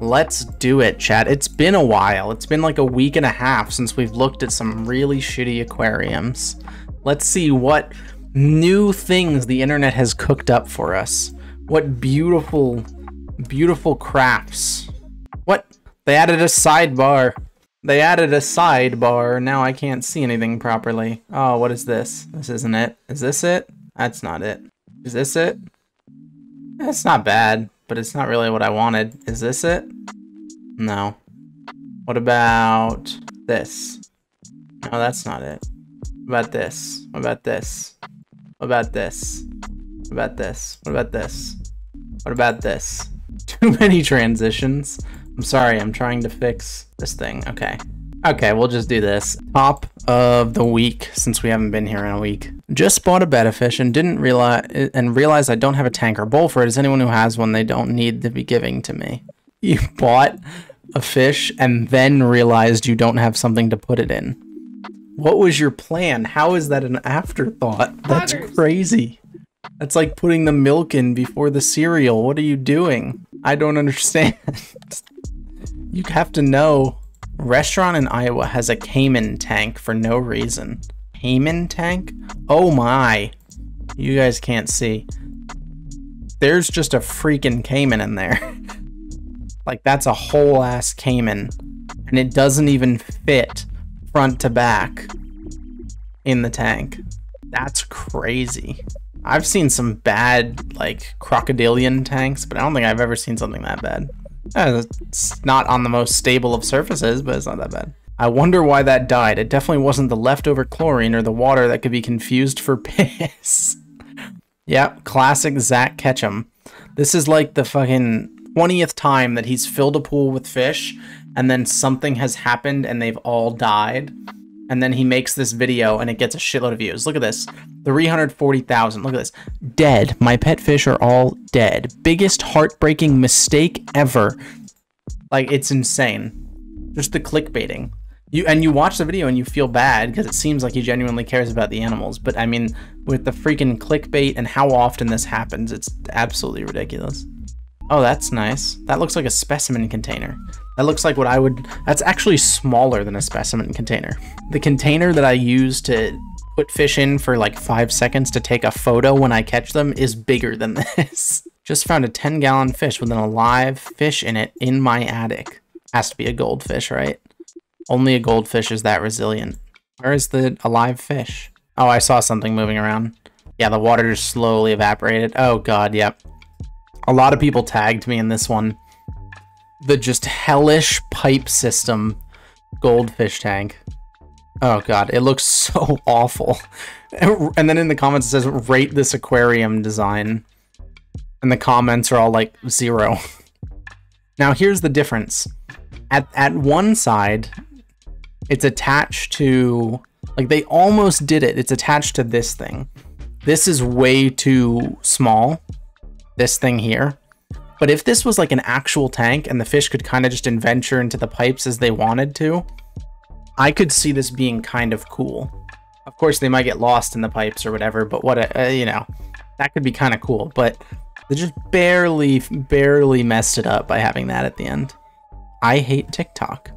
Let's do it, chat. It's been a while. It's been like a week and a half since we've looked at some really shitty aquariums. Let's see what new things the internet has cooked up for us. What beautiful, beautiful crafts. What? They added a sidebar. They added a sidebar. Now I can't see anything properly. Oh, what is this? This isn't it. Is this it? That's not it. Is this it? That's not bad, but it's not really what I wanted. Is this it? No. What about this? No, that's not it. What about this? What about this? What about this? What about this? What about this? What about this? Too many transitions. I'm sorry, I'm trying to fix this thing. Okay. Okay, we'll just do this. Top of the week, since we haven't been here in a week. Just bought a betta fish and didn't realize and realized I don't have a tank or bowl for it. As anyone who has one, they don't need to be giving to me. You bought a fish and then realized you don't have something to put it in. What was your plan? How is that an afterthought? That's crazy. That's like putting the milk in before the cereal. What are you doing? I don't understand. you have to know. Restaurant in Iowa has a caiman tank for no reason. caiman tank? Oh my. You guys can't see. There's just a freaking caiman in there. like that's a whole ass caiman. And it doesn't even fit front to back in the tank. That's crazy. I've seen some bad, like, crocodilian tanks, but I don't think I've ever seen something that bad. Uh, it's not on the most stable of surfaces, but it's not that bad. I wonder why that died. It definitely wasn't the leftover chlorine or the water that could be confused for piss. yep, classic Zach Ketchum. This is like the fucking 20th time that he's filled a pool with fish and then something has happened and they've all died. And then he makes this video and it gets a shitload of views. Look at this. 340,000. Look at this. Dead. My pet fish are all dead. Biggest heartbreaking mistake ever. Like, it's insane. Just the clickbaiting. You and you watch the video and you feel bad because it seems like he genuinely cares about the animals. But I mean, with the freaking clickbait and how often this happens, it's absolutely ridiculous. Oh, that's nice. That looks like a specimen container. That looks like what I would... That's actually smaller than a specimen container. The container that I use to put fish in for like five seconds to take a photo when I catch them is bigger than this. Just found a 10 gallon fish with an alive fish in it in my attic. Has to be a goldfish, right? Only a goldfish is that resilient. Where is the alive fish? Oh, I saw something moving around. Yeah, the water just slowly evaporated. Oh god, yep. A lot of people tagged me in this one. The just hellish pipe system goldfish tank. Oh god, it looks so awful. And then in the comments it says, rate this aquarium design. And the comments are all like, zero. Now here's the difference. At, at one side, it's attached to, like they almost did it. It's attached to this thing. This is way too small this thing here. But if this was like an actual tank and the fish could kind of just adventure into the pipes as they wanted to, I could see this being kind of cool. Of course, they might get lost in the pipes or whatever, but what, uh, you know, that could be kind of cool. But they just barely, barely messed it up by having that at the end. I hate TikTok.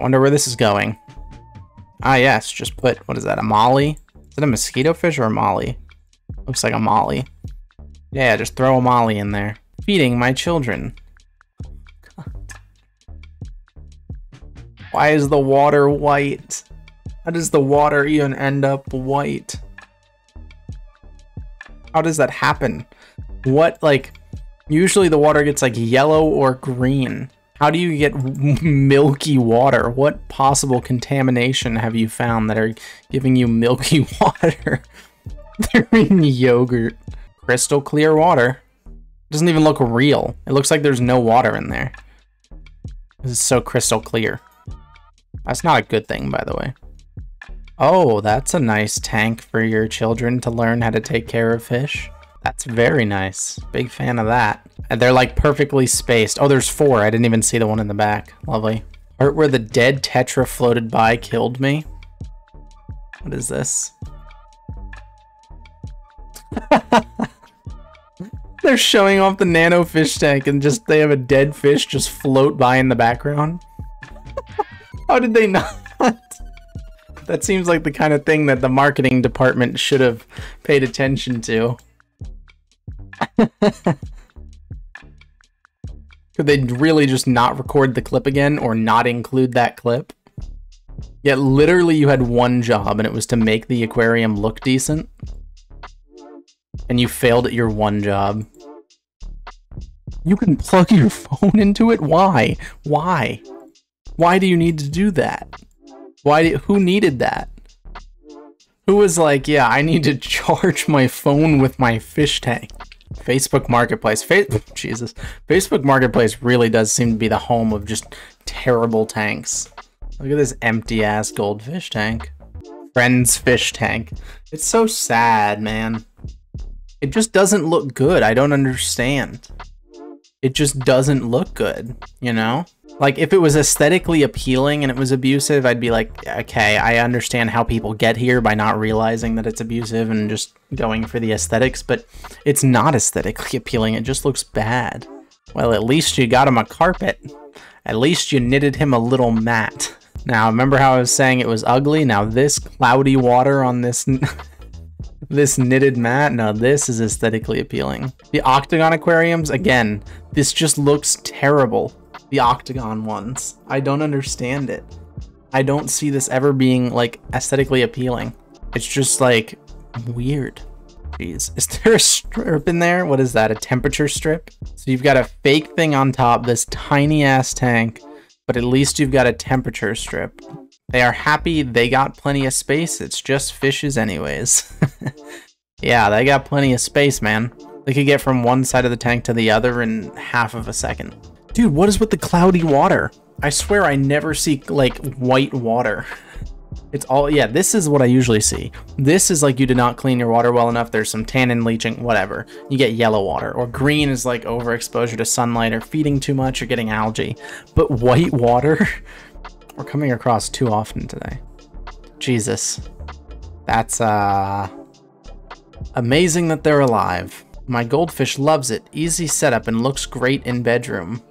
Wonder where this is going. Ah, yes, just put, what is that, a molly? Is it a mosquito fish or a molly? Looks like a molly. Yeah, just throw a molly in there. Feeding my children. God. Why is the water white? How does the water even end up white? How does that happen? What, like, usually the water gets like yellow or green. How do you get milky water? What possible contamination have you found that are giving you milky water? They're in yogurt. Crystal clear water. It Doesn't even look real. It looks like there's no water in there. This is so crystal clear. That's not a good thing, by the way. Oh, that's a nice tank for your children to learn how to take care of fish. That's very nice. Big fan of that. And they're like perfectly spaced. Oh, there's four. I didn't even see the one in the back. Lovely. Art where the dead tetra floated by killed me. What is this? They're showing off the nano fish tank and just they have a dead fish just float by in the background. How did they not? That seems like the kind of thing that the marketing department should have paid attention to. Could they really just not record the clip again or not include that clip? Yet literally you had one job and it was to make the aquarium look decent. And you failed at your one job. You can plug your phone into it? Why? Why? Why do you need to do that? Why? Do, who needed that? Who was like, yeah, I need to charge my phone with my fish tank? Facebook Marketplace. Fa Jesus. Facebook Marketplace really does seem to be the home of just terrible tanks. Look at this empty ass goldfish tank. Friends fish tank. It's so sad, man. It just doesn't look good. I don't understand. It just doesn't look good, you know? Like, if it was aesthetically appealing and it was abusive, I'd be like, okay, I understand how people get here by not realizing that it's abusive and just going for the aesthetics, but it's not aesthetically appealing. It just looks bad. Well, at least you got him a carpet. At least you knitted him a little mat. Now, remember how I was saying it was ugly? Now, this cloudy water on this... this knitted mat, now this is aesthetically appealing. The octagon aquariums, again, this just looks terrible the octagon ones. I don't understand it. I don't see this ever being like aesthetically appealing. It's just like weird. Jeez. Is there a strip in there? What is that? A temperature strip? So you've got a fake thing on top, this tiny ass tank, but at least you've got a temperature strip. They are happy they got plenty of space. It's just fishes anyways. yeah, they got plenty of space, man. They could get from one side of the tank to the other in half of a second. Dude, what is with the cloudy water? I swear I never see, like, white water. It's all, yeah, this is what I usually see. This is like you did not clean your water well enough. There's some tannin leaching, whatever. You get yellow water. Or green is like overexposure to sunlight or feeding too much or getting algae. But white water, we're coming across too often today. Jesus. That's, uh, amazing that they're alive. My goldfish loves it. Easy setup and looks great in bedroom.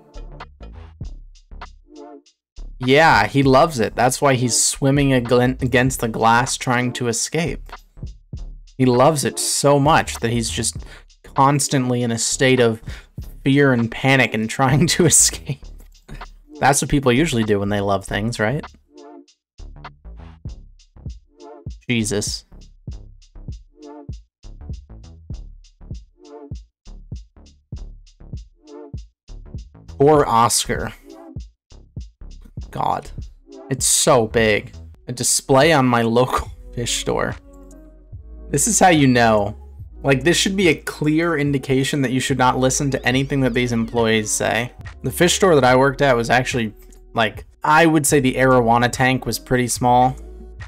Yeah, he loves it. That's why he's swimming against the glass trying to escape. He loves it so much that he's just constantly in a state of fear and panic and trying to escape. That's what people usually do when they love things, right? Jesus. Or Oscar. God. It's so big. A display on my local fish store. This is how you know. Like, this should be a clear indication that you should not listen to anything that these employees say. The fish store that I worked at was actually, like, I would say the arowana tank was pretty small.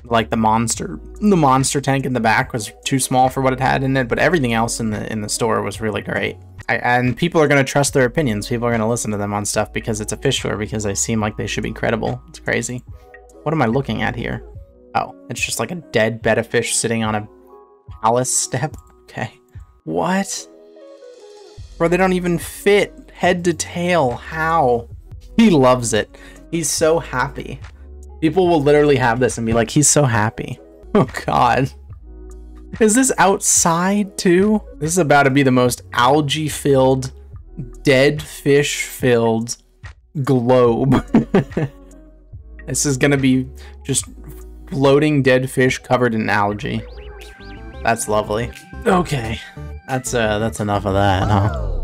Like the monster, the monster tank in the back was too small for what it had in it, but everything else in the in the store was really great. I, and people are to trust their opinions. People are to listen to them on stuff because it's a fish store, because they seem like they should be credible. It's crazy. What am I looking at here? Oh, it's just like a dead betta fish sitting on a palace step. Okay. What? Bro, they don't even fit head to tail. How? He loves it. He's so happy. People will literally have this and be like, he's so happy. Oh, God. Is this outside too? This is about to be the most algae filled, dead fish filled globe. this is gonna be just floating dead fish covered in algae. That's lovely. Okay. That's uh that's enough of that, huh?